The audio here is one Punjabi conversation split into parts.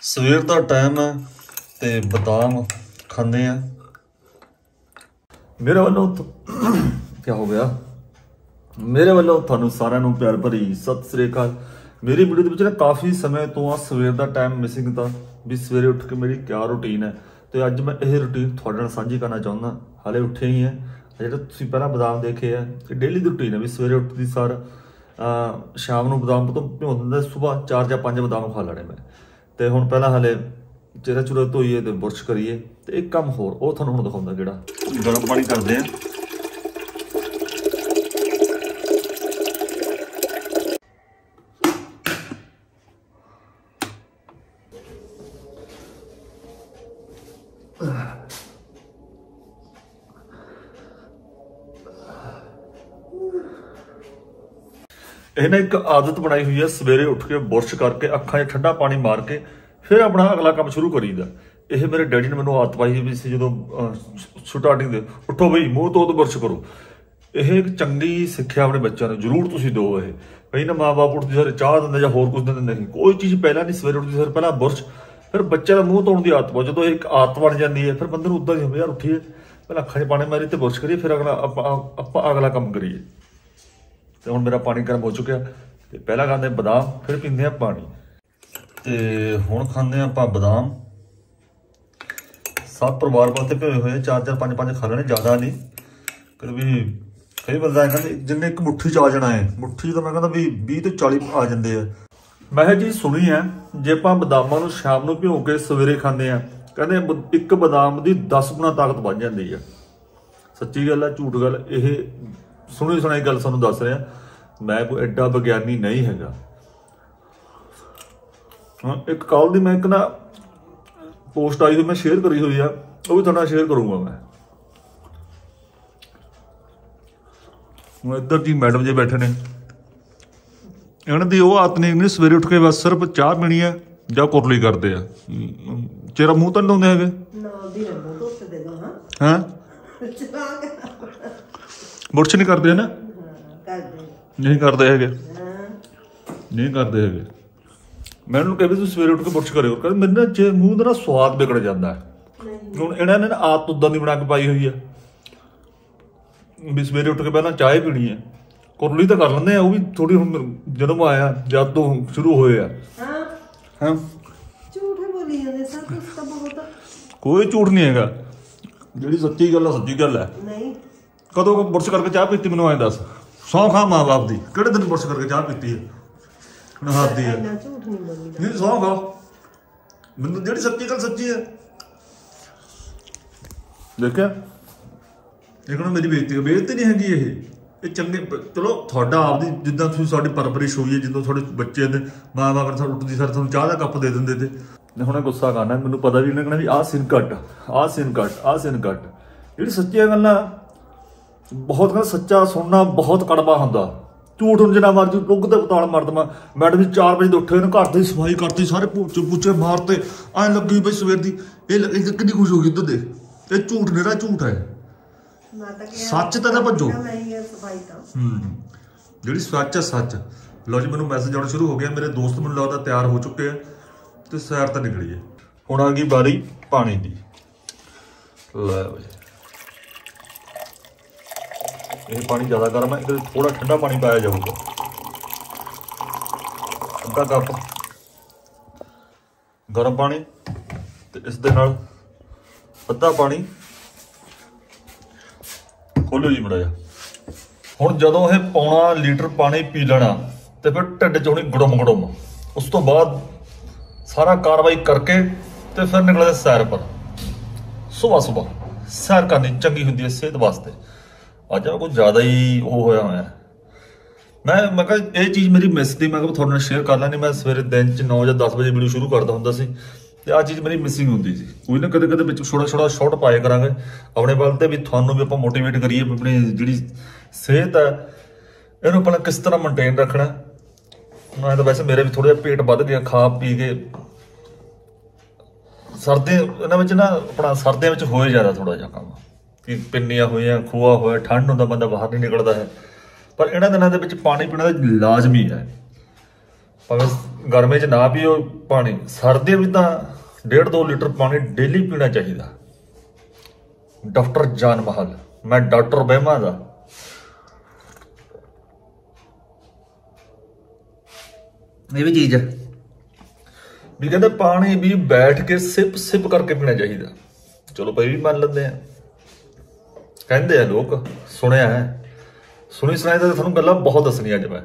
ਸਵੇਰ ਦਾ ਟਾਈਮ ਹੈ ਤੇ ਬਦਾਮ ਖਾਂਦੇ ਆ। ਮੇਰੇ ਵੱਲੋਂ ਕੀ ਹੋ ਗਿਆ? ਮੇਰੇ ਵੱਲੋਂ ਤੁਹਾਨੂੰ ਸਾਰਿਆਂ ਨੂੰ ਪਿਆਰ ਭਰੀ ਸਤਿ ਸ੍ਰੀ ਅਕਾਲ। ਮੇਰੀ ਵੀਡੀਓ ਦੇ ਵਿੱਚ ਨਾ ਕਾਫੀ ਸਮੇਂ ਤੋਂ ਆ ਸਵੇਰ ਦਾ ਟਾਈਮ ਮਿਸਿੰਗ ਦਾ ਵੀ ਸਵੇਰੇ ਉੱਠ ਕੇ ਮੇਰੀ ਕਿਆ ਰੁਟੀਨ ਹੈ। ਤੇ ਅੱਜ ਮੈਂ ਇਹ ਰੁਟੀਨ ਤੁਹਾਡੇ ਨਾਲ ਸਾਂਝੀ ਕਰਨਾ ਚਾਹੁੰਦਾ। ਹਾਲੇ ਉੱਠੇ ਹੀ ਹੈ। ਜਿਹੜਾ ਤੁਸੀਂ ਪਹਿਲਾਂ ਬਦਾਮ ਦੇਖੇ ਆ। ਇਹ ਡੇਲੀ ਦੀ ਰੁਟੀਨ ਹੈ ਵੀ ਸਵੇਰੇ ਉੱਠਦੀ ਸਾਰ ਸ਼ਾਮ ਨੂੰ ਬਦਾਮ ਤੋਂ ਭਿਉਂ ਦਿੰਦਾ, ਸਵੇਰ 4 ਜਾਂ 5 ਬਦਾਮ ਖਾ ਲੈਣੇ ਮੈਂ। ਤੇ ਹੁਣ ਪਹਿਲਾਂ ਹਲੇ ਚਿਹਰਾ ਚੁਰਾ ਧੋਈਏ ਤੇ ਬੁਰਸ਼ ਕਰੀਏ ਤੇ ਇੱਕ ਕੰਮ ਹੋਰ, ਉਹ ਤੁਹਾਨੂੰ ਹੁਣ ਦਿਖਾਉਂਦਾ ਕਿਹੜਾ। ਗਰਮ ਪਾਣੀ ਕਰਦੇ ਆ। ਇਹਨੇ ਇੱਕ ਆਦਤ ਬਣਾਈ ਹੋਈ ਹੈ, ਸਵੇਰੇ ਉੱਠ ਕੇ ਬੁਰਸ਼ ਕਰਕੇ ਅੱਖਾਂ 'ਚ ਠੰਡਾ ਪਾਣੀ ਮਾਰ ਕੇ ਫਿਰ ਆਪਣਾ ਅਗਲਾ ਕੰਮ ਸ਼ੁਰੂ ਕਰੀਦਾ। ਇਹ ਮੇਰੇ ਡੈਡੀ ਨੇ ਮੈਨੂੰ ਆਦਤ ਪਾਈ ਵੀ ਸੀ ਜਦੋਂ ਸਟਾਰਟਿੰਗ ਦੇ, ਉੱਠੋ ਬਈ, ਮੂੰਹ ਤੋਂ ਬੁਰਸ਼ ਕਰੋ। ਇਹ ਇੱਕ ਚੰਗੀ ਸਿੱਖਿਆ ਆਪਣੇ ਬੱਚਿਆਂ ਨੂੰ, ਜ਼ਰੂਰ ਤੁਸੀਂ ਦਿਓ ਇਹ। ਕਈ ਨਾ ਮਾਪੇ ਉੱਠਦੇ ਸਰ ਚਾਹ ਦਿੰਦੇ ਜਾਂ ਹੋਰ ਕੁਝ ਦਿੰਦੇ ਨਹੀਂ। ਕੋਈ ਚੀਜ਼ ਪਹਿਲਾਂ ਨਹੀਂ, ਸਵੇਰੇ ਉੱਠਦੇ ਸਰ ਪਹਿਲਾਂ ਬੁਰਸ਼। ਫਿਰ ਬੱਚੇ ਦਾ ਮੂੰਹ ਧੋਣ ਦੀ ਆਦਤ ਪਾ ਜਦੋਂ ਇੱਕ ਆਦਤ ਬਣ ਜਾਂਦੀ ਹੈ, ਫਿਰ ਬੰਦੇ ਨੂੰ ਉਦਾਂ ਹੀ ਹੁੰਦਾ ਯਾਰ ਉੱਠੀਏ, ਪਹਿਲਾਂ ਅੱਖਾਂ 'ਚ ਪਾਣੀ ਮਾਰੀ ਤੇ ਬੁਰਸ਼ ਕਰੀਏ, ਫਿਰ ਅਗਲਾ, ਆਪਾਂ ਆਪਾਂ ਅਗਲਾ ਕੰਮ ਕਰੀਏ। ਤੇ ਹੁਣ ਮੇਰਾ ਪਾਣੀ ਗਰਮ ਹੋ ਚੁੱਕਿਆ। ਤੇ ਪਹਿਲਾਂ ਖਾਂਦੇ ਬਦਾਮ, ਫਿਰ ਪੀਂਦੇ ਆ ਪਾਣੀ। ਤੇ ਹੁਣ ਖਾਂਦੇ ਆ ਆਪਾਂ ਬਦਾਮ। ਸੱਤ ਪਰਿਵਾਰ ਵਾਸਤੇ ਭਿਓਏ ਹੋਏ ਚਾਰ ਚਾਰ ਪੰਜ ਪੰਜ ਖਾ ਲੈਣੇ, ਜ਼ਿਆਦਾ ਨਹੀਂ। ਕਰ ਵੀ ਕਈ ਬੰਦਾ ਇਹਨਾਂ ਦੇ ਜਿੰਨੇ ਇੱਕ ਮੁੱਠੀ ਚ ਆ ਜਾਣਾ ਹੈ, ਮੁੱਠੀ ਤਾਂ ਮੈਂ ਕਹਿੰਦਾ ਵੀ 20 ਤੋਂ 40 ਆ ਜਾਂਦੇ ਆ। ਮੈਂ ਇਹ ਚੀਜ਼ ਸੁਣੀ ਹੈ ਜੇ ਆਪਾਂ ਬਦਾਮਾਂ ਨੂੰ ਸ਼ਾਮ ਨੂੰ ਭਿਓ ਕੇ ਸਵੇਰੇ ਖਾਂਦੇ ਆ, ਕਹਿੰਦੇ ਇੱਕ ਬਦਾਮ ਦੀ 10 ਗੁਣਾ ਤਾਕਤ ਵੱਧ ਜਾਂਦੀ ਆ। ਸੱਚੀ ਗੱਲ ਆ, ਝੂਠ ਗੱਲ, ਇਹ ਸੁਣੀ ਸੁਣਾਈ ਗੱਲ ਸਾਨੂੰ ਦੱਸ ਰਿਹਾ, ਮੈਂ ਕੋਈ ਐਡਾ ਵਿਗਿਆਨੀ ਨਹੀਂ ਹੈਗਾ। ਇੱਕ ਕਾਲ ਦੀ ਮੈਂ ਇੱਕ ਨਾ ਪੋਸਟ ਆਈ ਤੇ ਮੈਂ ਸ਼ੇਅਰ ਕਰੀ ਹੋਈ ਆ ਉਹ ਵੀ ਤੁਹਾਡੇ ਸ਼ੇਅਰ ਕਰੂੰਗਾ ਮੈਂ। ਹੁਣ ਇੱਧਰ ਜੀ ਮੈਡਮ ਜੀ ਬੈਠੇ ਨੇ। ਇਹਨਾਂ ਦੀ ਉਹ ਆਦਤ ਨਹੀਂ ਨੇ ਸਵੇਰੇ ਉੱਠ ਕੇ ਬਸ ਸਿਰਫ ਚਾਹ ਪੀਣੀ ਹੈ ਜਾਂ ਕੁਰਲੀ ਕਰਦੇ ਆ। ਚਿਹਰਾ ਮੂੰਹ ਤਾਂ ਨੀ ਧੋਂਦੇ ਹੈਗੇ? ਨਾ ਦੀ ਰੰਗੋ ਧੁੱਪ ਦੇ ਦੋ ਹਾਂ। ਨਹੀਂ ਕਰਦੇ ਨਾ? ਕਰ ਦੇ ਨਹੀਂ ਕਰਦੇ ਹੈਗੇ। ਨਹੀਂ ਕਰਦੇ ਹੈਗੇ। ਮੈਂ ਉਹਨੂੰ ਕਹਿੰਦਾ ਤੂੰ ਸਵੇਰੇ ਉੱਠ ਕੇ ਬੁਰਸ਼ ਕਰਿਓ। ਕਹਿੰਦਾ ਮੇਰੇ ਨਾ ਜੇ ਮੂੰਹ ਦਾ ਨਾ ਸਵਾਦ ਵਿਗੜ ਜਾਂਦਾ ਹੈ। ਨਹੀਂ। ਹੁਣ ਇਹਨਾਂ ਨੇ ਨਾ ਆਦਤ ਉਦਾਂ ਦੀ ਬਣਾ ਕੇ ਪਾਈ ਹੋਈ ਆ। ਵੀ ਸਵੇਰੇ ਉੱਠ ਕੇ ਪਹਿਲਾਂ ਚਾਹ ਪੀਣੀ ਹੈ। ਕੁਰਲੀ ਤਾਂ ਕਰ ਲੈਂਦੇ ਆ ਉਹ ਵੀ ਥੋੜੀ ਹੁਣ ਜਦੋਂ ਆਇਆ ਜਦ ਤੋਂ ਸ਼ੁਰੂ ਹੋਏ ਆ। ਹਾਂ। ਹਾਂ। ਝੂਠ ਬੋਲੀ ਜਾਂਦੇ ਸਭ ਕੁਝ ਤਾਂ ਬਹੁਤ। ਕੋਈ ਝੂਠ ਨਹੀਂ ਹੈਗਾ। ਜਿਹੜੀ ਸੱਚੀ ਗੱਲ ਆ ਸੱਚੀ ਗੱਲ ਹੈ। ਨਹੀਂ। ਕਦੋਂ ਬੁਰਸ਼ ਕਰਕੇ ਚਾਹ ਪੀਤੀ ਮੈਨੂੰ ਐਂ ਦੱਸ। ਸੌ ਖਾ ਮਾਂ ਬਾਪ ਦੀ। ਕਿਹੜੇ ਦਿਨ ਬੁਰਸ਼ ਕਰਕੇ ਚਾਹ ਪੀਤੀ ਹੈ? ਹੁਣ ਹੱਦ ਹੀ। ਹੈ ਇੰਨਾ ਝੂਠ ਨਹੀਂ ਬੋਲੀ ਨਹੀਂ ਸੌ ਖਾ। ਮੈਨੂੰ ਜਿਹੜੀ ਸੱਚੀ ਗੱਲ ਸੱਚੀ ਹੈ। ਦੇਖਿਆ? ਇਹ ਕੋਣ ਮੇਰੀ ਬੇਇੱਜ਼ਤੀ ਬੇਇੱਜ਼ਤੀ ਨਹੀਂ ਹੈਗੀ ਇਹ। ਇਹ ਚੰਗੇ ਚਲੋ ਤੁਹਾਡਾ ਆਪਦੀ ਜਿੱਦਾਂ ਤੁਸੀਂ ਸਾਡੀ ਪਰਵਰਿਸ਼ ਹੋਈ ਹੈ ਜਦੋਂ ਤੁਹਾਡੇ ਬੱਚੇ ਦੇ ਮਾਂ ਬਾਪ ਨੇ ਉੱਠਦੀ ਸਾਰ ਤੁਹਾਨੂੰ ਚਾਹ ਦਾ ਕੱਪ ਦੇ ਦਿੰਦੇ ਤੇ। ਨੇ ਹੁਣੇ ਗੁੱਸਾ ਕਰਨਾ ਮੈਨੂੰ ਪਤਾ ਵੀ ਇਹਨੇ ਕਹਿਣਾ ਵੀ ਆਹ ਸਿਨ ਕੱਟ ਆਹ ਸਿਨ ਕੱਟ ਆਹ ਸਿਨ ਕੱਟ ਜਿਹੜੀ ਸੱਚੀਆਂ ਗੱਲਾਂ ਬਹੁਤ ਗੱਲ ਸੱਚਾ ਸੁਣਨਾ ਬਹੁਤ ਕੜਵਾ ਹੁੰਦਾ। ਝੂਠ ਨੂੰ ਜਿੰਨਾ ਮਰਜ਼ੀ ਲੁੱਗ ਤੇ ਪਤਾਲ ਮਾਰ ਦਮਾ ਮੈਡਮ ਜੀ 4 ਵਜੇ ਉੱਠੇ ਨੇ ਘਰ ਦੀ ਸਫ਼ਾਈ ਕਰਤੀ ਸਾਰੇ ਪੂਚੇ ਪੂਚੇ ਮਾਰਤੇ। ਐਂ ਲੱਗੀ ਬਈ ਸਵੇਰ ਦੀ। ਇਹ ਕਿੰਨੀ ਖੁਸ਼ ਹੋ ਗਈ ਇੱਧਰ ਦੇ ਇਹ ਝੂਠ ਨਿਹਰਾ ਝੂਠ ਹੈ। ਤਾਂ ਸੱਚ ਤਾਂ ਨਾ ਭੱਜੋ। ਹੀ ਤਾਂ। ਜਿਹੜੀ ਸੱਚ ਹੈ ਸੱਚ। ਲਓ ਜੀ ਮੈਨੂੰ ਮੈਸੇਜ ਆਉਣਾ ਸ਼ੁਰੂ ਹੋ ਗਿਆ। ਮੇਰੇ ਦੋਸਤ ਮੈਨੂੰ ਲੱਗਦਾ ਤਿਆਰ ਹੋ ਚੁੱਕੇ ਆ ਤੇ ਸੈਰ ਤੇ ਨਿਕਲੀਏ ਹੁਣ ਆ ਗਈ ਬਾਰੀ ਪਾਣੀ ਦੀ। ਲੈ ਬਈ। ਇਹ ਪਾਣੀ ਜ਼ਿਆਦਾ ਗਰਮ ਹੈ, ਇਹਦੇ ਥੋੜਾ ਠੰਡਾ ਪਾਣੀ ਪਾਇਆ ਜਾਊਗਾ। ਅੱਧਾ ਕੱਪ ਗਰਮ ਪਾਣੀ ਤੇ ਇਸ ਦੇ ਨਾਲ ਅੱਧਾ ਪਾਣੀ ਖੋਲੋ ਜੀ ਮੜਾ ਜਾ ਹੁਣ ਜਦੋਂ ਇਹ ਪੌਣਾ ਲੀਟਰ ਪਾਣੀ ਪੀ ਲੈਣਾ ਤੇ ਫਿਰ ਢਿੱਡ 'ਚ ਹੋਣੀ ਗੜਮ ਗੜਮ। ਉਸ ਤੋਂ ਬਾਅਦ ਸਾਰਾ ਕਾਰਵਾਈ ਕਰਕੇ ਤੇ ਫਿਰ ਨਿਕਲਦੇ ਸੈਰ ਪਰ। ਸਵੇਰ ਸਵੇਰ ਸੈਰ ਕਰਨੀ ਚੰਗੀ ਹੁੰਦੀ ਹੈ ਸਿਹਤ ਵਾਸਤੇ। ਅੱਜ ਆ ਕੁਝ ਜ਼ਿਆਦਾ ਹੀ ਉਹ ਹੋਇਆ ਹੋਇਆ। ਮੈਂ ਮੈਂ ਕਿਹਾ ਇਹ ਚੀਜ਼ ਮੇਰੀ ਮਿਸ ਦੀ, ਮੈਂ ਕਿਹਾ ਤੁਹਾਡੇ ਨਾਲ ਸ਼ੇਅਰ ਕਰ ਲੈਣੀ ਮੈਂ ਸਵੇਰੇ ਦਿਨ 'ਚ 9 ਜਾਂ 10 ਵਜੇ ਵੀਡੀਓ ਸ਼ੁਰੂ ਕਰਦਾ ਹੁੰਦਾ ਸੀ ਤੇ ਆ ਚੀਜ਼ ਮੇਰੀ ਮਿਸਿੰਗ ਹੁੰਦੀ ਸੀ। ਕੋਈ ਨਾ ਕਦੇ ਕਦੇ ਵਿੱਚ ਛੋਟਾ ਛੋਟਾ ਸ਼ਾਰਟ ਪਾਏ ਕਰਾਂਗੇ। ਆਪਣੇ ਵੱਲ ਤੇ ਵੀ ਤੁਹਾਨੂੰ ਵੀ ਆਪਾਂ ਮੋਟੀਵੇਟ ਕਰੀਏ, ਵੀ ਆਪਣੀ ਜਿਹੜੀ ਸਿਹਤ ਹੈ, ਇਹਨੂੰ ਆਪਣਾ ਕਿਸ ਤਰ੍ਹਾਂ ਮੇਨਟੇਨ ਰੱਖਣਾ। ਮੈਂ ਤਾਂ ਵੈਸੇ ਮੇਰੇ ਵੀ ਥੋੜਾ ਜਿਹਾ ਪੇਟ ਵੱਧ ਗਿਆ, ਖਾ ਪੀ ਕੇ। ਸਰਦੇ ਇਹਨਾਂ ਵਿੱਚ ਨਾ, ਆਪਣਾ ਸਰਦੀਆਂ ਵਿੱਚ ਹੋਏ ਜ਼ਿਆਦਾ ਥੋੜਾ ਜਿਹਾ ਕੰਮ। ਕਿ ਪਿੰਨੀਆਂ ਹੋਈਆਂ ਖੋਆ ਹੋਇਆ, ਠੰਡ ਹੁੰਦਾ, ਬੰਦਾ ਬਾਹਰ ਨਹੀਂ ਨਿਕਲਦਾ ਹੈ। ਪਰ ਇਹਨਾਂ ਦਿਨਾਂ ਦੇ ਵਿੱਚ ਪਾਣੀ ਪੀਣਾ ਤਾਂ ਲਾਜ਼ਮੀ ਹੈ। ਭਾਵੇਂ ਗਰਮੀ 'ਚ ਨਾ ਪੀਓ ਪਾਣੀ ਸਰਦੀ ਵਿੱਚ ਤਾਂ 1.5 ਲੀਟਰ ਪਾਣੀ ਡੇਲੀ ਪੀਣਾ ਚਾਹੀਦਾ। ਡਾਕਟਰ ਜਾਨ ਮਹਲ, ਮੈਂ ਡਾਕਟਰ ਬਹਿਮਾ ਦਾ। ਇਹ ਵੀ ਚੀਜ਼ ਹੈ। ਵੀ ਕਹਿੰਦੇ ਪਾਣੀ ਵੀ ਬੈਠ ਕੇ ਸਿਪ ਸਿਪ ਕਰਕੇ ਪੀਣਾ ਚਾਹੀਦਾ। ਚਲੋ ਭਾਈ ਵੀ ਮੰਨ ਲੈਂਦੇ ਆ। ਕਹਿੰਦੇ ਆ ਲੋਕ ਸੁਣਿਆ ਹੈ। ਸੁਣੀ ਸੁਣਾਈ ਤਾਂ ਤੁਹਾਨੂੰ ਗੱਲਾਂ ਬਹੁਤ ਦੱਸਣੀਆਂ ਅੱਜ ਮੈਂ।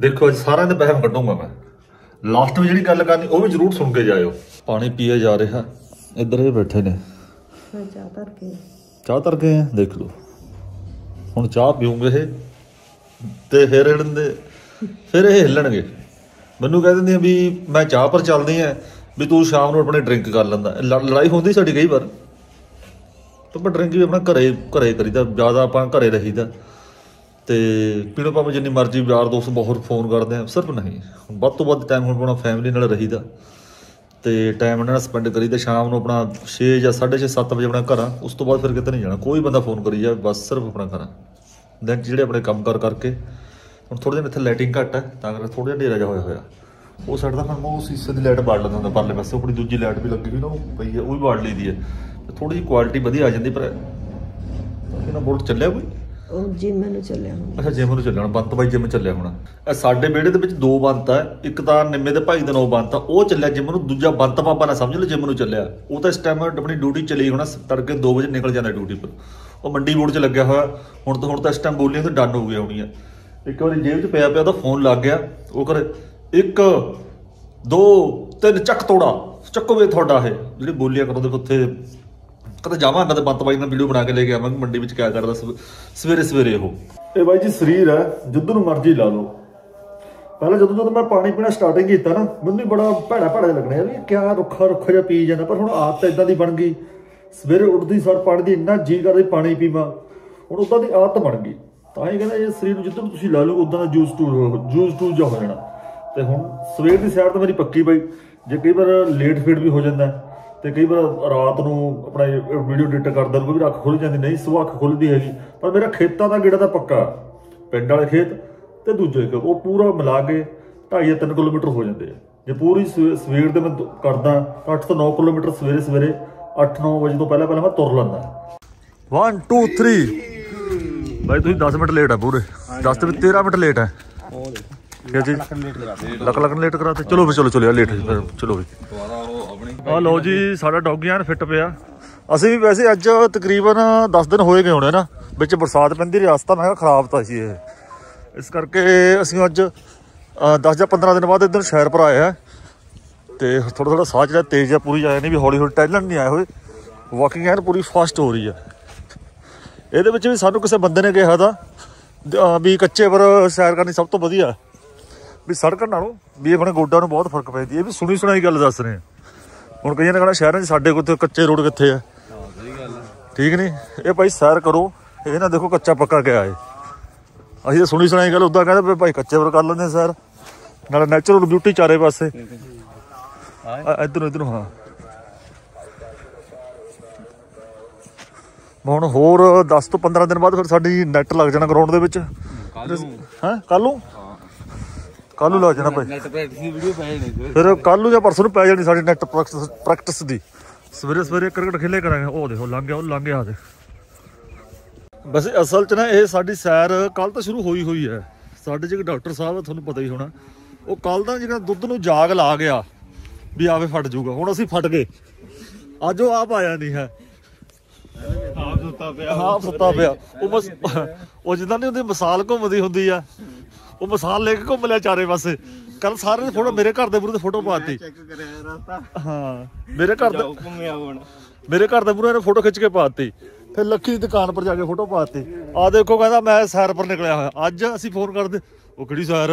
ਦੇਖੋ ਅੱਜ ਸਾਰਿਆਂ ਦੇ ਬਹਿਮ ਕੱਢੂੰਗਾ ਮੈਂ। ਲਾਸਟ ਵਿੱਚ ਜਿਹੜੀ ਗੱਲ ਕਰਨੀ ਉਹ ਵੀ ਜ਼ਰੂਰ ਸੁਣ ਕੇ ਜਾਇਓ। ਪਾਣੀ ਪੀਏ ਜਾ ਰਿਹਾ। ਇੱਧਰ ਇਹ ਬੈਠੇ ਨੇ। ਚਾਹ ਕੇ। ਤਰ ਗਏ ਆ? ਦੇਖ ਲਓ। ਹੁਣ ਚਾਹ ਪੀਉਂਗੇ ਇਹ ਤੇ ਫਿਰ ਹਿਲਣਦੇ। ਫਿਰ ਇਹ ਹਿੱਲਣਗੇ। ਮੈਨੂੰ ਕਹਿ ਦਿੰਦੇ ਆ ਵੀ ਮੈਂ ਚਾਹ ਪਰ ਚੱਲਦੀ ਆ ਵੀ ਤੂੰ ਸ਼ਾਮ ਨੂੰ ਆਪਣੇ ਡਰਿੰਕ ਕਰ ਲੈਂਦਾ। ਲੜਾਈ ਹੁੰਦੀ ਸਾਡੀ ਕਈ ਵਾਰ। ਤਾਂ ਮੈਂ ਡਰਿੰਕ ਵੀ ਆਪਣਾ ਘਰੇ ਘਰੇ ਕਰੀਦਾ, ਜ਼ਿਆਦਾ ਆਪਾਂ ਘਰੇ ਰਹੀਦਾ। ਤੇ ਪੀਣੋ ਭਾਵੇਂ ਜਿੰਨੀ ਮਰਜ਼ੀ ਯਾਰ ਦੋਸਤ ਬਹੁਤ ਫੋਨ ਕਰਦੇ ਆ, ਸਿਰਫ ਨਹੀਂ। ਵੱਧ ਤੋਂ ਵੱਧ ਟਾਈਮ ਹੁਣ ਆਪਣਾ ਫੈਮਿਲੀ ਨਾਲ ਰਹੀਦਾ। ਤੇ ਟਾਈਮ ਇਹਨਾਂ ਨਾਲ ਸਪੈਂਡ ਕਰੀਦਾ, ਸ਼ਾਮ ਨੂੰ ਆਪਣਾ 6 ਜਾਂ 6:30 7 ਵਜੇ ਆਪਣਾ ਘਰਾਂ, ਉਸ ਤੋਂ ਬਾਅਦ ਫਿਰ ਕਿਤੇ ਨਹੀਂ ਜਾਣਾ। ਕੋਈ ਬੰਦਾ ਫੋਨ ਕਰੀ ਜਾਵੇ, ਬਸ ਸਿਰਫ ਆਪਣਾ ਘਰਾਂ। ਦਿਨ 'ਚ ਜਿਹੜੇ ਆਪਣੇ ਕੰਮ ਕਰ ਕਰਕੇ, ਹੁਣ ਥੋੜੇ ਦਿਨ ਇੱਥੇ ਲਾਈਟਿੰਗ ਘੱਟ ਹੈ, ਤਾਂ ਕਰਕੇ ਥੋੜਾ ਜਿਹਾ ਹਨੇਰਾ ਜਿਹਾ ਹੋਇਆ ਹੋਇਆ। ਉਹ ਸਾਈਡ ਦਾ ਫਿਰ ਮੈਂ ਉਹ ਸੀਸੇ ਦੀ ਲਾਈਟ ਬਾੜ ਲੈਂਦਾ ਹੁੰਦਾ, ਪਰਲੇ ਪਾਸੇ ਆਪਣੀ ਦੂਜੀ ਲਾਈਟ ਵੀ ਲੱਗੀ ਹੋਈ ਨਾ, ਉਹ ਪਈ ਹੈ, ਉਹ ਵੀ ਬਾੜ ਲਈਦੀ ਹੈ। ਤੇ ਥੋੜੀ ਜਿਹੀ ਕੁਆਲਿਟੀ ਵਧੀਆ ਆ ਜਾਂਦੀ ਪਰ ਇਹਨਾਂ ਬੋਰਡ ਚੱਲਿਆ ਕੋਈ? ਉਹ ਜਿਮ ਨੂੰ ਚੱਲਿਆ ਹੁਣ। ਅੱਛਾ ਜਿਮ ਨੂੰ ਚੱਲਿਆ ਹੁਣ ਬੰਤ ਬਾਈ ਜਿਮ ਚੱਲਿਆ ਹੋਣਾ। ਇਹ ਸਾਡੇ ਵਿਹੜੇ ਦੇ ਵਿੱਚ ਦੋ ਬੰਤ ਆ ਇੱਕ ਤਾਂ ਨਿੰਮੇ ਦੇ ਭਾਈ ਦਾ ਨੋ ਬੰਤ ਆ ਉਹ ਚੱਲਿਆ ਜਿਮ ਨੂੰ ਦੂਜਾ ਬੰਤ ਬਾਬਾ ਨਾ ਸਮਝ ਲਓ ਜਿਮ ਨੂੰ ਚੱਲਿਆ। ਉਹ ਤਾਂ ਇਸ ਟਾਈਮ ਆਪਣੀ ਡਿਊਟੀ ਚਲੀ ਹੋਣਾ ਤੜਕੇ 2 ਵਜੇ ਨਿਕਲ ਜਾਂਦਾ ਡਿਊਟੀ ਪਰ। ਉਹ ਮੰਡੀ ਬੋਰਡ 'ਚ ਲੱਗਿਆ ਹੋਇਆ ਹੁਣ ਤਾਂ ਹੁਣ ਤਾਂ ਇਸ ਟਾਈਮ ਬੋਲੀਆਂ ਤੇ ਡਨ ਹੋ ਗਈ ਹੋਣੀ ਆ ਇੱਕ ਵਾਰੀ ਜੇਬ 'ਚ ਪਿਆ ਪਿਆ ਉਹਦਾ ਫੋਨ ਲੱਗ ਗਿਆ ਉਹ ਕਰੇ ਇੱਕ ਦੋ ਤਿੰਨ ਚੱਕ ਤੋੜਾ ਚੱਕੋ ਵੇ ਤੁਹਾਡਾ ਇਹ। ਜਿਹੜੀ ਬੋਲੀਆਂ ਕਰੋ ਦੇ ਉੱਥੇ ਕਦੇ ਜਾਵਾਂਗਾ ਤੇ ਬੰਤ ਬਾਈ ਨਾਲ ਵੀਡੀਓ ਬਣਾ ਕੇ ਲੈ ਕੇ ਆਵਾਂਗੇ ਮੰਡੀ ਵਿੱਚ ਕਿਆ ਕਰਦਾ, ਸਵੇ- ਸਵੇਰੇ ਸਵੇਰੇ ਉਹ। ਇਹ ਬਾਈ ਜੀ ਸਰੀਰ ਹੈ, ਜਿੱਧਰ ਨੂੰ ਮਰਜ਼ੀ ਲਾ ਲਓ। ਪਹਿਲਾਂ ਜਦੋਂ ਜਦੋਂ ਮੈਂ ਪਾਣੀ ਪੀਣਾ ਸਟਾਰਟਿੰਗ ਕੀਤਾ ਨਾ, ਮੈਨੂੰ ਵੀ ਬੜਾ ਭੈੜਾ ਭੈੜਾ ਲੱਗਣਾ, ਯਾਰ ਇਹ ਕਿਆ ਰੁੱਖਾ ਰੁੱਖਾ ਜਿਹਾ ਪੀ ਜਾਂਦਾ, ਪਰ ਹੁਣ ਆਦਤ ਇਦਾਂ ਦੀ ਬਣ ਗਈ। ਸਵੇਰੇ ਉੱਠਦੀ ਸਾਰ ਪਾਣੀ ਦੀ ਇੰਨਾ ਜੀ ਕਰਦੀ ਪਾਣੀ ਪੀਵਾਂ, ਹੁਣ ਉਦਾਂ ਦੀ ਆਦਤ ਬਣ ਗਈ। ਤਾਂ ਹੀ ਕਹਿੰਦਾ ਇਹ ਸਰੀਰ ਨੂੰ ਜਿੱਧਰ ਨੂੰ ਤੁਸੀਂ ਲਾ ਲਓ ਉਦਾਂ ਦਾ ਜੂਸ ਟੂ ਜੂਸ ਟੂ ਜਿਹਾ ਹੋ ਜਾਣਾ। ਤੇ ਹੁਣ ਸਵੇਰ ਦੀ ਸੈਰ ਤਾਂ ਮੇਰੀ ਪੱਕੀ ਬਈ, ਜੇ ਕਈ ਵਾਰ ਲੇਟ ਫੇਟ ਵੀ ਹੋ ਜਾਂਦਾ ਤੇ ਕਈ ਵਾਰ ਰਾਤ ਨੂੰ ਆਪਣਾ ਵੀਡੀਓ ਐਡਿਟ ਕਰਦਾ ਨੂੰ ਵੀ ਅੱਖ ਖੁੱਲ ਜਾਂਦੀ ਨਹੀਂ ਸੁਬਾਹ ਅੱਖ ਖੁੱਲਦੀ ਹੈਗੀ। ਪਰ ਮੇਰਾ ਖੇਤਾਂ ਦਾ ਗੇੜਾ ਤਾਂ ਪੱਕਾ ਪਿੰਡ ਵਾਲੇ ਖੇਤ ਤੇ ਦੂਜੇ ਖੇਤ ਉਹ ਪੂਰਾ ਮਿਲਾ ਕੇ 2.5 ਜਾਂ 3 ਕਿਲੋਮੀਟਰ ਹੋ ਜਾਂਦੇ ਆ। ਜੇ ਪੂਰੀ ਸਵੇ- ਸਵੇਰ ਦੇ ਮੈਂ ਕਰਦਾ ਤਾਂ 8 ਤੋਂ 9 ਕਿਲੋਮੀਟਰ ਸਵੇਰੇ ਸਵੇਰੇ 8-9 ਵਜੇ ਤੋਂ ਪਹਿਲਾਂ ਪਹਿਲਾਂ ਮੈਂ ਤੁਰ ਲੈਂਦਾ। 1 2 3 ਬਾਈ ਤੁਸੀਂ 10 ਮਿੰਟ ਲੇਟ ਆ ਪੂਰੇ। 10 ਤੇ 13 ਮਿੰਟ ਲੇਟ ਚੀਜ਼ ਲੱਖ ਲੱਖ ਲੇਟ ਕਰਾਤੇ ਚਲੋ ਵੀ ਚਲੋ ਚਲੋ ਲੇਟ ਚਲੋ ਵੀ। ਆ ਲਓ ਜੀ, ਸਾਡਾ ਡੌਗੀ ਐਨ ਫਿੱਟ ਪਿਆ। ਅਸੀਂ ਵੀ ਵੈਸੇ ਅੱਜ ਤਕਰੀਬਨ 10 ਦਿਨ ਹੋਏ ਗਏ ਹੋਣੇ ਨਾ, ਵਿੱਚ ਬਰਸਾਤ ਪੈਂਦੀ ਰਹੀ ਰਸਤਾ ਮੈਂ ਕਿਹਾ ਖਰਾਬ ਤਾਂ ਸੀ ਇਹ। ਇਸ ਕਰਕੇ ਅਸੀਂ ਅੱਜ 10 ਜਾਂ 15 ਦਿਨ ਬਾਅਦ ਇੱਧਰ ਸ਼ਹਿਰ ਪਰ ਆਏ ਆ। ਤੇ ਥੋੜਾ ਥੋੜਾ ਸਾਹ ਜਿਹੜਾ ਤੇਜ਼ ਆ, ਪੂਰੀ ਆਇਆ ਨਹੀਂ ਵੀ ਹੌਲੀ ਹੌਲੀ ਟੈਲੈਂਟ ਨਹੀਂ ਆਏ ਹੋਏ। ਵਾਕਿੰਗ ਐਨ ਪੂਰੀ ਫਾਸਟ ਹੋ ਰਹੀ ਆ। ਇਹਦੇ ਵਿੱਚ ਵੀ ਸਾਨੂੰ ਕਿਸੇ ਬੰਦੇ ਨੇ ਕਿਹਾ ਤਾਂ ਵੀ ਕੱਚੇ ਪਰ ਸੈਰ ਕਰਨੀ ਸਭ ਤੋਂ ਵਧੀਆ। ਵੀ ਸੜਕ ਨਾਲੋਂ ਵੀ ਆਪਣੇ ਗੋਡਾਂ ਨੂੰ ਬਹੁਤ ਫ਼ਰਕ ਪੈਂਦੀ ਇਹ ਵੀ ਸੁਣੀ ਸੁਣਾਈ ਗੱਲ ਦੱਸ ਰਹੇ ਆ। ਹੁਣ ਕਈਆਂ ਨੇ ਕਹਣਾ ਸ਼ਹਿਰਾਂ 'ਚ ਸਾਡੇ ਕੋਲ ਕੱਚੇ ਰੋਡ ਕਿੱਥੇ ਆ? ਠੀਕ ਨਹੀਂ? ਇਹ ਭਾਈ ਸੈਰ ਕਰੋ ਇਹ ਨਾ ਦੇਖੋ ਕੱਚਾ ਪੱਕਾ ਕਿਆ ਹੈ ਅਸੀਂ ਤਾਂ ਸੁਣੀ ਸੁਣਾਈ ਗੱਲ ਉਦਾਂ ਕਹਿੰਦੇ ਭਾਈ ਕੱਚੇ ਪਰ ਕਰ ਲੈਂਦੇ ਸੈਰ। ਨਾਲ ਨੈਚੁਰਲ ਬਿਊਟੀ ਚਾਰੇ ਪਾਸੇ। ਆ, ਇੱਧਰ ਇੱਧਰ ਹਾਂ। ਹੁਣ ਹੋਰ 10 ਤੋਂ 15 ਦਿਨ ਬਾਅਦ ਫਿਰ ਸਾਡੀ ਨੈਟ ਲੱਗ ਜਾਣਾ ਗਰਾਊਂਡ ਦੇ ਵਿੱਚ। ਹਾਂ ਕੱਲ ਨੂੰ? ਕੱਲ ਨੂੰ ਲੱਗ ਜਾਣਾ ਭਾਈ। ਨੈਟ ਪ੍ਰੈਕਟਿਸ ਦੀ ਵੀਡੀਓ ਪੈ ਜਾਣੀ ਫਿਰ ਕੱਲ ਨੂੰ ਜਾਂ ਪਰਸੋਂ ਨੂੰ ਪੈ ਜਾਣੀ ਸਾਡੀ ਨੈਟ ਪ੍ਰੈਕਟਿਸ ਦੀ। ਸਵੇਰੇ ਸਵੇਰੇ ਕ੍ਰਿਕਟ ਖੇਲੇ ਕਰਾਂਗੇ। ਉਹ ਦੇਖੋ ਲੰਘ ਗਿਆ ਉਹ ਲੰਘ ਗਿਆ ਦੇ ਵੈਸੇ ਅਸਲ 'ਚ ਨਾ ਇਹ ਸਾਡੀ ਸੈਰ ਕੱਲ ਤੋਂ ਸ਼ੁਰੂ ਹੋਈ ਹੋਈ ਹੈ। ਸਾਡੇ ਜਿਹੜੇ ਡਾਕਟਰ ਸਾਹਿਬ ਤੁਹਾਨੂੰ ਪਤਾ ਹੀ ਹੋਣਾ। ਉਹ ਕੱਲ ਦਾ ਜਿਹੜਾ ਦੁੱਧ ਨੂੰ ਜਾਗ ਲਾ ਗਿਆ ਵੀ ਆਵੇ ਫਟ ਜਾਊਗਾ। ਹੁਣ ਅਸੀਂ ਫਟ ਗਏ। ਅੱਜ ਉਹ ਆਪ ਆਇਆ ਨਹੀਂ ਹੈ। ਆਪ ਸੁੱਤਾ ਪਿਆ। ਆਪ ਸੁੱਤਾ ਪਿਆ। ਉਹ ਬਸ ਉਹ ਜਿੱਦਾਂ ਨਹੀਂ ਹੁੰਦੀ ਮਿਸਾਲ ਘੁੰਮਦੀ ਹੁੰਦੀ ਆ। ਉਹ ਮਿਸਾਲ ਲੈ ਕੇ ਘੁੰਮ ਲਿਆ ਚਾਰੇ ਪਾਸੇ। ਕੱਲ ਸਾਰੇ ਨੇ ਫੋਟੋ ਮੇਰੇ ਘਰ ਦੇ ਮੂਹਰੇ ਫੋਟੋ ਪਾਤੀ। ਚੈੱਕ ਕਰਿਆ ਰਸਤਾ ਹਾਂ ਮੇਰੇ ਘਰ ਦੇ ਜਾਓ ਘੁੰਮਿਆ ਹੁਣ। ਮੇਰੇ ਘਰ ਦੇ ਮੂਹਰੇ ਨੇ ਫੋਟੋ ਖਿੱਚ ਕੇ ਪਾਤੀ। ਫਿਰ ਲੱਖੀ ਦੀ ਦੁਕਾਨ ਪਰ ਜਾ ਕੇ ਫੋਟੋ ਪਾਤੀ। ਆ ਦੇਖੋ ਕਹਿੰਦਾ ਮੈਂ ਸੈਰ ਪਰ ਨਿਕਲਿਆ ਹੋਇਆ। ਅੱਜ ਅਸੀਂ ਫੋਨ ਕਰਦੇ ਉਹ ਕਿਹੜੀ ਸੈਰ?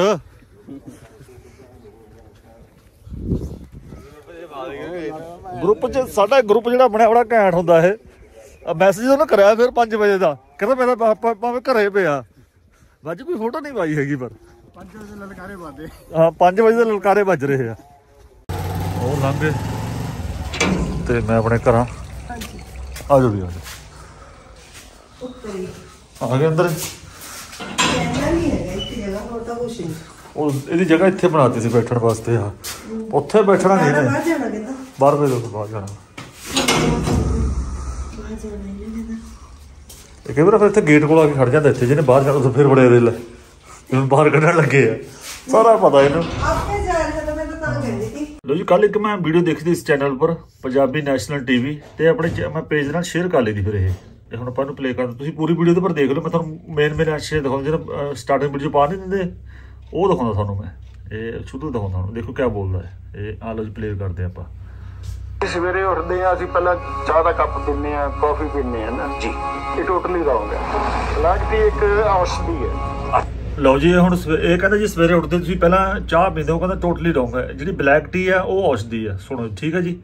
ਗਰੁੱਪ 'ਚ ਸਾਡਾ ਗਰੁੱਪ ਜਿਹੜਾ ਬਣਿਆ ਬੜਾ ਘੈਂਟ ਹੁੰਦਾ ਇਹ। ਮੈਸੇਜ ਉਹਨੇ ਕਰਿਆ ਫਿਰ 5 ਵਜੇ ਦਾ। ਕਹਿੰਦਾ ਮੇਰਾ ਪਾਪਾ ਭਾਵੇਂ ਘਰੇ ਪਿਆ। ਵੱਜ ਕੋਈ ਫੋਟੋ ਨਹੀਂ ਪਾਈ ਹੈਗੀ ਪਰ। ਪੰਜ ਵਜੇ ਲਲਕਾਰੇ ਬਾਦੇ ਹਾਂ 5 ਵਜੇ ਦੇ ਲਲਕਾਰੇ ਵੱਜ ਰਹੇ ਆ। ਉਹ ਲੰਘੇ ਤੇ ਮੈਂ ਆਪਣੇ ਘਰਾਂ। ਆ ਜਾਓ ਵੀ ਆ ਜਾਓ। ਉੱਤਰੀ। ਆ ਗਏ ਅੰਦਰ। ਤਾਂ ਉਹ ਇਹਦੀ ਜਗ੍ਹਾ ਇੱਥੇ ਬਣਾਤੀ ਸੀ ਬੈਠਣ ਵਾਸਤੇ ਆ ਉੱਥੇ ਬੈਠਣਾ ਨਹੀਂ ਬਾਹਰ ਜਾਣਾ ਕਹਿੰਦਾ ਬਾਹਰ ਭੇਜੋ ਬਾਹਰ ਜਾਣਾ। ਬਾਹਰ ਜਾਣਾ ਇਹ ਕਈ ਵਾਰ ਫਿਰ ਇੱਥੇ ਗੇਟ ਕੋਲ ਆ ਕੇ ਖੜ ਜਾਂਦਾ ਇੱਥੇ ਜਿਹਨੇ ਬਾਹਰ ਜਾਣਾ ਤਾਂ ਫਿਰ ਬੜੇ ਦੇ ਲੈ ਇਹਨੂੰ ਬਾਹਰ ਕੱਢਣ ਲੱਗੇ ਆ। ਸਾਰਾ ਪਤਾ ਇਹਨੂੰ। ਆਪੇ ਜਾ ਰਿਹਾ ਤਾਂ ਮੈਂ ਤਾਂ ਤਾਂ ਕਹਿੰਦੀ ਸੀ। ਲੋ ਜੀ ਕੱਲ ਇੱਕ ਮੈਂ ਵੀਡੀਓ ਦੇਖੀ ਸੀ ਇਸ ਚੈਨਲ ਪਰ ਪੰਜਾਬੀ ਨੈਸ਼ਨਲ ਟੀਵੀ ਤੇ ਆਪਣੇ ਮੈਂ ਪੇਜ ਨਾਲ ਸ਼ੇਅਰ ਕਰ ਲਈ ਦੀ ਫਿਰ ਇਹ। ਇਹ ਹੁਣ ਆਪਾਂ ਨੂੰ ਪਲੇ ਕਰ ਤੁਸੀਂ ਪੂਰੀ ਵੀਡੀਓ ਦੇ ਪਰ ਦੇਖ ਲਓ ਮੈਂ ਤੁਹਾਨੂੰ ਮੇਨ ਮੇਨ ਅੱਛੇ ਦਿਖਾਉਂਦਾ ਜਿਹੜਾ ਸਟਾਰਟਿੰਗ ਵੀਡੀਓ ਪਾ ਨਹੀਂ ਦਿੰਦੇ ਉਹ ਦਿਖਾਉਂਦਾ ਤੁਹਾਨੂੰ ਮੈਂ। ਇਹ ਸ਼ੁਰੂ ਦਿਖਾਉਂਦਾ ਤੁਹਾਨੂੰ ਦੇਖੋ ਕੀ ਬੋਲਦਾ ਹੈ। ਇਹ ਆ ਲੋ ਜੀ ਪਲੇ ਕਰਦੇ ਆਪਾਂ। ਸਵੇਰੇ ਉੱਠਦੇ ਆ ਅਸੀਂ ਪਹਿਲਾਂ ਚਾਹ ਦਾ ਕੱਪ ਪੀਂਦੇ ਆ ਕਾਫੀ ਪੀਂਦੇ ਆ ਨਾ। ਜੀ। ਇਹ ਟੋਟਲੀ ਰੌਂਗ ਹੈ ਟੀ ਇੱਕ ਔਸ਼ਧੀ ਹੈ। ਲਓ ਜੀ ਹੁਣ ਇਹ ਕਹਿੰਦਾ ਜੀ ਸਵੇਰੇ ਉੱਠਦੇ ਤੁਸੀਂ ਪਹਿਲਾਂ ਚਾਹ ਪੀਂਦੇ ਹੋ ਕਹਿੰਦਾ ਟੋਟਲੀ ਰੋਂਗ ਹੈ। ਜਿਹੜੀ ਬਲੈਕ ਟੀ ਆ ਉਹ ਔਸ਼ਧੀ ਆ। ਸੁਣੋ ਠੀਕ ਹੈ ਜੀ?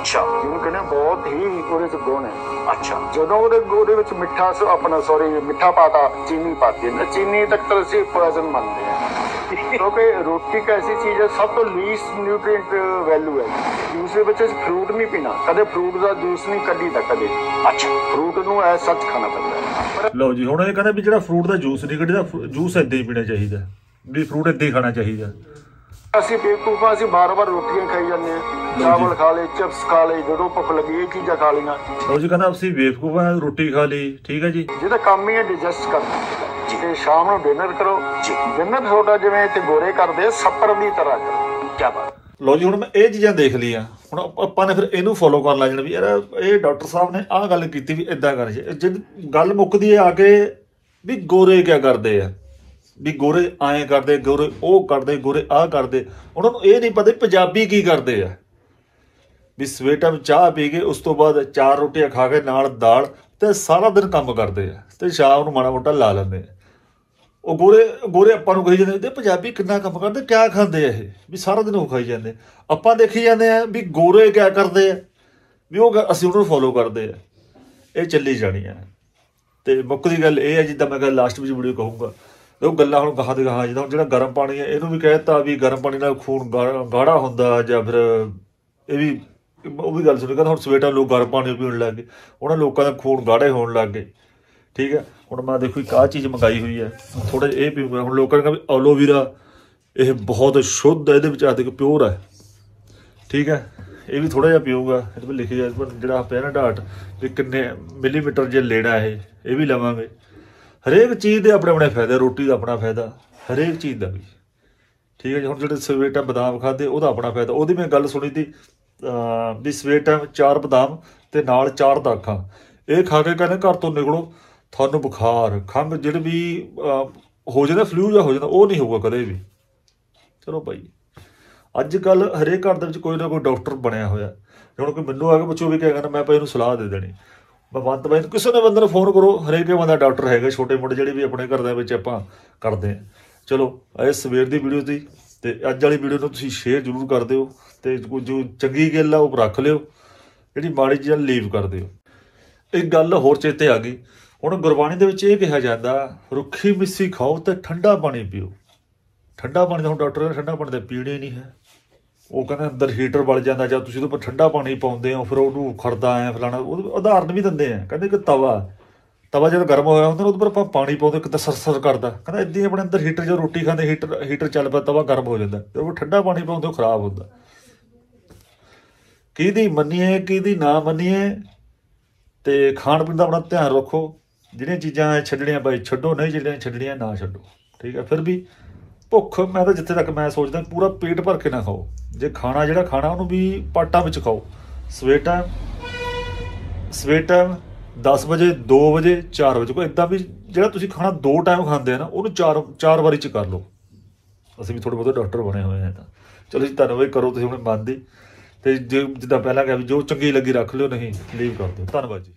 ਅੱਛਾ। ਜਿਹਨੂੰ ਕਹਿੰਦੇ ਬਹੁਤ ਹੀ ਉਹਦੇ ਚ ਗੁਣ ਹੈ। ਅੱਛਾ। ਜਦੋਂ ਉਹਦੇ ਉਹਦੇ ਵਿੱਚ ਮਿੱਠਾ ਆਪਣਾ ਸੌਰੀ ਮਿੱਠਾ ਪਾਤਾ ਚੀਨੀ ਪਾਤੀ ਨਾ। ਚੀਨੀ ਤੱਕ ਤਾਂ ਅਸੀਂ ਪੋਇਜ਼ਨ ਮੰਨਦੇ ਆ ਕਿਉਂਕਿ ਰੋਟੀ ਇੱਕ ਐਸੀ ਚੀਜ਼ ਹੈ ਸਭ ਤੋਂ ਲੀਸਟ ਨਿਊਟ੍ਰੀਐਂਟ ਵੈਲਿਊ ਹੈ। ਜੂਸ ਦੇ ਵਿੱਚ ਫਰੂਟ ਨਹੀਂ ਪੀਣਾ। ਕਦੇ ਫਰੂਟ ਦਾ ਜੂਸ ਨਹੀਂ ਕੱਢੀ ਤਾਂ ਕਦੇ। ਅੱਛਾ। ਫਰੂਟ ਨੂੰ ਐ ਸੱਚ ਖਾਣਾ ਪੈਂਦਾ ਲਓ ਜੀ ਹੁਣ ਇਹ ਕਹਿੰਦਾ ਵੀ ਜਿਹੜਾ ਫਰੂਟ ਦਾ ਜੂਸ ਨਹੀਂ ਕੱਢਦਾ ਜੂਸ ਏਦਾਂ ਹੀ ਪੀਣਾ ਚਾਹੀਦਾ ਵੀ ਫਰੂਟ ਏਦਾਂ ਹੀ ਖਾਣਾ ਚਾਹੀਦਾ ਅਸੀਂ ਬੇਵਕੂਫ ਹਾਂ ਅਸੀਂ ਬਾਰ-ਬਾਰ ਰੋਟੀਆਂ ਖਾਈ ਜਾਂਦੇ ਆ ਚਾਵਲ ਖਾ ਲਏ ਚਿਪਸ ਖਾ ਲਏ ਜਦੋਂ ਭੁੱਖ ਲੱਗੀ ਇਹ ਚੀਜ਼ਾਂ ਖਾ ਲਈਆਂ। ਲਓ ਜੀ ਕਹਿੰਦਾ ਅਸੀਂ ਬੇਵਕੂਫ ਰੋਟੀ ਖਾ ਲਈ ਠੀਕ ਹੈ ਜੀ। ਜਿਹਦਾ ਕੰਮ ਹੀ ਹੈ ਡਿਜੈਸਟ ਕਰਨਾ। ਤੇ ਸ਼ਾਮ ਨੂੰ ਡਿਨਰ ਕਰੋ। ਡਿਨਰ ਤੁਹਾਡਾ ਜਿਵੇਂ ਇੱਥੇ ਗੋਰੇ ਕਰਦੇ ਸੱਪਰ ਦੀ ਤਰ੍ਹਾਂ ਕਰੋ। ਕੀ ਬਾਤ ਲਓ ਜੀ ਹੁਣ ਮੈਂ ਇਹ ਚੀਜ਼ਾਂ ਦੇਖ ਲਈਆਂ। ਹੁਣ ਆਪ- ਨੇ ਫਿਰ ਇਹਨੂੰ ਫੋਲੋ ਕਰਨ ਲੱਗ ਜਾਣਾ ਵੀ ਯਾਰ ਇਹ ਡਾਕਟਰ ਸਾਹਿਬ ਨੇ ਆਹ ਗੱਲ ਕੀਤੀ ਵੀ ਇਦਾਂ ਕਰਨੀ ਚਾਹੀਦੀ ਜਦ ਗੱਲ ਮੁੱਕਦੀ ਹੈ ਆ ਕੇ ਵੀ ਗੋਰੇ ਕੀ ਕਰਦੇ ਆ? ਵੀ ਗੋਰੇ ਐਂ ਕਰਦੇ ਗੋਰੇ ਉਹ ਕਰਦੇ ਗੋਰੇ ਆਹ ਕਰਦੇ। ਉਹਨਾਂ ਨੂੰ ਇਹ ਨਹੀਂ ਪਤਾ ਪੰਜਾਬੀ ਕੀ ਕਰਦੇ ਆ। ਵੀ ਸਵੇਰ ਟਾਈਮ ਚਾਹ ਪੀ ਕੇ ਉਸ ਤੋਂ ਬਾਅਦ ਚਾਰ ਰੋਟੀਆਂ ਖਾ ਕੇ ਨਾਲ ਦਾਲ ਤੇ ਸਾਰਾ ਦਿਨ ਕੰਮ ਕਰਦੇ ਆ ਤੇ ਸ਼ਾਮ ਨੂੰ ਮਾੜਾ ਮੋਟਾ ਲਾ ਲੈਂਦੇ ਆ। ਉਹ ਗੋਰੇ ਗੋਰੇ ਆਪਾਂ ਨੂੰ ਕਹੀ ਜਾਂਦੇ ਤੇ ਪੰਜਾਬੀ ਕਿੰਨਾ ਕੰਮ ਕਰਦੇ, ਕਿਆ ਖਾਂਦੇ ਆ ਇਹ? ਵੀ ਸਾਰਾ ਦਿਨ ਉਹ ਖਾਈ ਜਾਂਦੇ ਆਪਾਂ ਦੇਖੀ ਜਾਂਦੇ ਆ ਵੀ ਗੋਰੇ ਕਿਆ ਕਰਦੇ ਆ, ਵੀ ਉਹ ਗ- ਉਹਨਾਂ ਨੂੰ ਫੋਲੋ ਕਰਦੇ ਆ। ਇਹ ਚੱਲੀ ਜਾਣੀ ਆ। ਤੇ ਮੁੱਖ ਦੀ ਗੱਲ ਇਹ ਹੈ ਜਿੱਦਾਂ ਮੈਂ ਗੱਲ ਲਾਸਟ ਵਿੱਚ ਵੀਡੀਓ ਕਹੂੰਗਾ ਉਹ ਗੱਲਾਂ ਹੁਣ ਗਾਹਾਂ ਦੇ ਗਾਹਾਂ ਜਿੱਦਾਂ, ਹੁਣ ਜਿਹੜਾ ਗਰਮ ਪਾਣੀ ਹੈ ਇਹਨੂੰ ਵੀ ਕਹਿਤਾ ਵੀ ਗਰਮ ਪਾਣੀ ਨਾਲ ਖੂਨ ਗਾ- ਗਾੜਾ ਹੁੰਦਾ ਜਾਂ ਫਿਰ ਇਹ ਵੀ, ਉਹ ਵੀ ਗੱਲ ਸੁਣ, ਕਹਿੰਦਾ ਹੁਣ ਸਵੇਟਾ ਲੋਕ ਗਰਮ ਪਾਣੀ ਪੀਣ ਲੱਗ ਗਏ, ਉਹਨਾਂ ਲੋਕਾਂ ਦਾ ਖੂਨ ਗਾੜੇ ਹੋਣ ਲੱਗ ਗਏ। ਠੀਕ ਹੈ? ਹੁਣ ਮੈਂ ਦੇਖੋ ਇੱਕ ਆਹ ਚੀਜ਼ ਮੰਗਾਈ ਹੋਈ ਹੈ। ਥੋੜਾ ਇਹ ਪੀਊਂਗਾ ਹੁਣ ਲੋਕਾਂ ਨੇ ਕਿਹਾ ਵੀ ਐਲੋਵੀਰਾ ਇਹ ਬਹੁਤ ਸ਼ੁੱਧ ਹੈ, ਇਹਦੇ ਵਿੱਚ ਆ ਪਿਓਰ ਹੈ। ਠੀਕ ਹੈ? ਇਹ ਵੀ ਥੋੜਾ ਜਿਹਾ ਪੀਊਗਾ, ਇਹਦੇ ਵਿੱਚ ਲਿਖਿਆ ਇਸ ਪਰ ਜਿਹੜਾ ਪਿਆ ਨਾ ਡਾਟ, ਵੀ ਕਿੰਨੇ ਮਿਲੀਮੀਟਰ ਜੇ ਲੈਣਾ ਇਹ ਇਹ ਵੀ ਲਵਾਂਗੇ। ਹਰੇਕ ਚੀਜ਼ ਦੇ ਆਪਣੇ ਆਪਣੇ ਫਾਇਦੇ, ਰੋਟੀ ਦਾ ਆਪਣਾ ਫਾਇਦਾ, ਹਰੇਕ ਚੀਜ਼ ਦਾ ਵੀ। ਠੀਕ ਹੈ ਜੀ? ਹੁਣ ਜਿਹੜੇ ਸਵੇਟਾ ਬਦਾਮ ਖਾਦੇ ਉਹਦਾ ਆਪਣਾ ਫਾਇਦਾ। ਉਹਦੀ ਮੈਂ ਗੱਲ ਸੁਣੀ ਤੀ ਅਹ ਵੀ ਸਵੇਟਾ ਚਾਰ ਬਦਾਮ ਤੇ ਨਾਲ ਚਾਰ ਦਾਖਾਂ। ਇਹ ਖਾ ਕੇ ਕਹਿੰਦੇ ਘਰ ਤੋਂ ਨਿਕਲੋ ਤੁਹਾਨੂੰ ਬੁਖਾਰ ਖੰਘ ਜਿਹੜੇ ਵੀ ਹੋ ਜਾਂਦਾ ਫਲੂ ਜਾਂ ਹੋ ਜਾਂਦਾ ਉਹ ਨਹੀਂ ਹੋਊਗਾ ਕਦੇ ਵੀ। ਚਲੋ ਭਾਈ। ਅੱਜ ਕੱਲ ਹਰੇਕ ਘਰ ਦੇ ਵਿੱਚ ਕੋਈ ਨਾ ਕੋਈ ਡਾਕਟਰ ਬਣਿਆ ਹੋਇਆ। ਹੁਣ ਕੋਈ ਮੈਨੂੰ ਆ ਕੇ ਪੁੱਛੋ ਵੀ ਕਿਆ ਕਰਨਾ ਮੈਂ ਭਾਈ ਇਹਨੂੰ ਸਲਾਹ ਦੇ ਦੇਣੀ। ਮੈਂ ਬੰਦ ਬਾਈ ਕਿਸੇ ਨੇ ਬੰਦੇ ਨੂੰ ਫੋਨ ਕਰੋ, ਹਰੇਕ ਹੀ ਬੰਦਾ ਡਾਕਟਰ ਹੈਗਾ, ਛੋਟੇ ਮੋਟੇ ਜਿਹੜੇ ਵੀ ਆਪਣੇ ਘਰ ਦੇ ਵਿੱਚ ਆਪਾਂ ਕਰਦੇ ਆ ਚਲੋ, ਇਹ ਸਵੇਰ ਦੀ ਵੀਡੀਓ ਸੀ ਤੇ ਅੱਜ ਵਾਲੀ ਵੀਡੀਓ ਨੂੰ ਤੁਸੀਂ ਸ਼ੇਅਰ ਜ਼ਰੂਰ ਕਰ ਦਿਓ ਤੇ ਜੋ ਚੰਗੀ ਗੱਲ ਆ, ਉਹ ਰੱਖ ਲਿਓ। ਜਿਹੜੀ ਮਾੜੀ ਚੀਜ਼ ਲੀਵ ਕਰ ਦਿਓ। ਇੱਕ ਗੱਲ ਹੋਰ ਚੇਤੇ ਆ ਗਈ। ਹੁਣ ਗੁਰਬਾਣੀ ਦੇ ਵਿੱਚ ਇਹ ਕਿਹਾ ਜਾਂਦਾ, ਰੁੱਖੀ ਮਿੱਸੀ ਖਾਓ ਤੇ ਠੰਡਾ ਪਾਣੀ ਪੀਓ। ਠੰਡਾ ਪਾਣੀ ਦਾ ਹੁਣ ਡਾਕਟਰ ਕਹਿੰਦੇ ਠੰਡਾ ਪਾਣੀ ਤਾਂ ਪੀਣਾ ਹੀ ਨਹੀਂ ਹੈ। ਉਹ ਕਹਿੰਦੇ ਅੰਦਰ ਹੀਟਰ ਬਲ ਜਾਂਦਾ, ਜਾਂ ਤੁਸੀਂ ਉਹਦੇ ਪਰ ਠੰਡਾ ਪਾਣੀ ਪਾਉਂਦੇ ਹੋ, ਫਿਰ ਉਹਨੂੰ ਖੜਦਾ ਐ ਫਲਾਣਾ, ਉਹਦੇ ਉਦਾਹਰਨ ਵੀ ਦਿੰਦੇ ਆ। ਕਹਿੰਦੇ ਕਿ ਤਵਾ ਤਵਾ ਜਦੋਂ ਗਰਮ ਹੋਇਆ ਹੁੰਦਾ ਨਾ, ਉਹਦੇ ਉੱਪਰ ਆਪਾਂ ਪਾਣੀ ਪਾਉਂਦੇ ਕਿਤੇ ਸਰਸਰ ਕਰਦਾ। ਕਹਿੰਦਾ ਇਦਾਂ ਹੀ ਆਪਣੇ ਅੰਦਰ ਹੀਟਰ ਜਦੋਂ ਰੋਟੀ ਖਾਂਦੇ ਹੀਟਰ ਹੀਟਰ ਚੱਲ ਪਿਆ, ਤਵਾ ਗਰਮ ਹੋ ਜਾਂਦਾ। ਜਦੋਂ ਉਹ ਠੰਡਾ ਪਾਣੀ ਪਾਉਂਦੇ ਉਹ ਖਰਾਬ ਹੁੰਦਾ। ਕਿਹਦੀ ਮੰਨੀਏ, ਕਿਹਦੀ ਨਾ ਮੰਨੀਏ, ਤੇ ਖਾਣ ਪੀਣ ਦਾ ਆਪਣਾ ਧਿਆਨ ਰੱਖੋ। ਜਿਹੜੀਆਂ ਚੀਜ਼ਾਂ ਛੱਡਣੀਆਂ ਭਾਈ ਛੱਡੋ, ਨਹੀਂ ਜਿਹੜੀਆਂ ਛੱਡਣੀਆਂ ਨਾ ਛੱਡੋ। ਠੀਕ ਹੈ ਫਿਰ ਵੀ ਭੁੱਖ, ਮੈਂ ਤਾਂ ਜਿੱਥੇ ਤੱਕ ਮੈਂ ਸੋਚਦਾ, ਪੂਰਾ ਪੇਟ ਭਰ ਕੇ ਨਾ ਖਾਓ। ਜੇ ਖਾਣਾ ਜਿਹੜਾ ਖਾਣਾ, ਉਹਨੂੰ ਵੀ ਪਾਟਾਂ ਵਿੱਚ ਖਾਓ। ਸਵੇਰ ਟਾਈਮ ਸਵੇਰ ਟਾਈਮ 10 ਵਜੇ 2 ਵਜੇ 4 ਵਜੇ, ਕੋਈ ਇਦਾਂ ਵੀ ਜਿਹੜਾ ਤੁਸੀਂ ਖਾਣਾ ਦੋ ਟਾਈਮ ਖਾਂਦੇ ਆ ਨਾ, ਉਹਨੂੰ ਚਾਰ ਚਾਰ ਵਾਰੀ ਚ ਕਰ ਲਓ। ਅਸੀਂ ਵੀ ਥੋੜੇ ਬਹੁਤੇ ਡਾਕਟਰ ਬਣੇ ਹੋਏ ਆ ਤਾਂ। ਚਲੋ ਜੀ, ਧੰਨਵਾਦ ਕਰੋ ਤੁਸੀਂ ਆਪਣੇ ਮਨ ਦੀ। ਤੇ ਜੇ ਜਿੱਦਾਂ ਪਹਿਲਾਂ ਕਿਹਾ ਵੀ ਜੋ ਚੰਗੀ ਲੱਗੀ, ਰੱਖ ਲਿਓ, ਨਹੀਂ ਲੀਵ ਕਰ ਦਿਓ। ਧੰਨਵਾਦ ਜੀ।